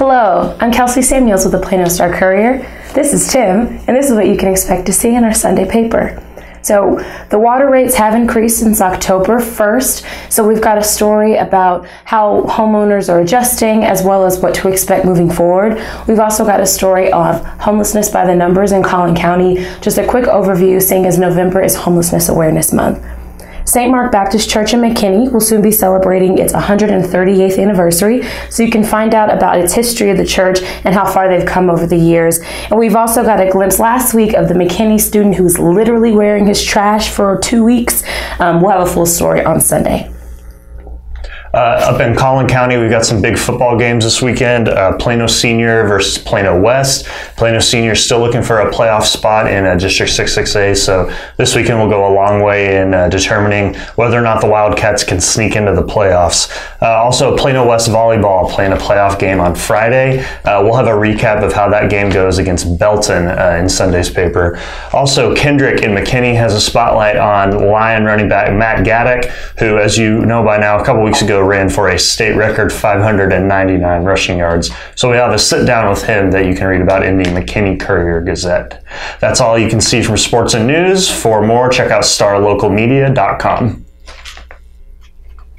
Hello, I'm Kelsey Samuels with the Plano Star Courier. This is Tim, and this is what you can expect to see in our Sunday paper. So, the water rates have increased since October 1st. So, we've got a story about how homeowners are adjusting as well as what to expect moving forward. We've also got a story of homelessness by the numbers in Collin County. Just a quick overview, seeing as November is Homelessness Awareness Month. St. Mark Baptist Church in McKinney will soon be celebrating its 138th anniversary, so you can find out about its history of the church and how far they've come over the years. And we've also got a glimpse last week of the McKinney student who was literally wearing his trash for two weeks. Um, we'll have a full story on Sunday. Uh, up in Collin County, we've got some big football games this weekend. Uh, Plano Senior versus Plano West. Plano Senior still looking for a playoff spot in uh, District 66A, so this weekend will go a long way in uh, determining whether or not the Wildcats can sneak into the playoffs. Uh, also, Plano West Volleyball playing a playoff game on Friday. Uh, we'll have a recap of how that game goes against Belton in Sunday's paper. Also, Kendrick in McKinney has a spotlight on Lion running back Matt Gaddick, who, as you know by now, a couple weeks ago ran for a state record 599 rushing yards. So we have a sit down with him that you can read about in the McKinney Courier Gazette. That's all you can see from sports and news. For more, check out starlocalmedia.com.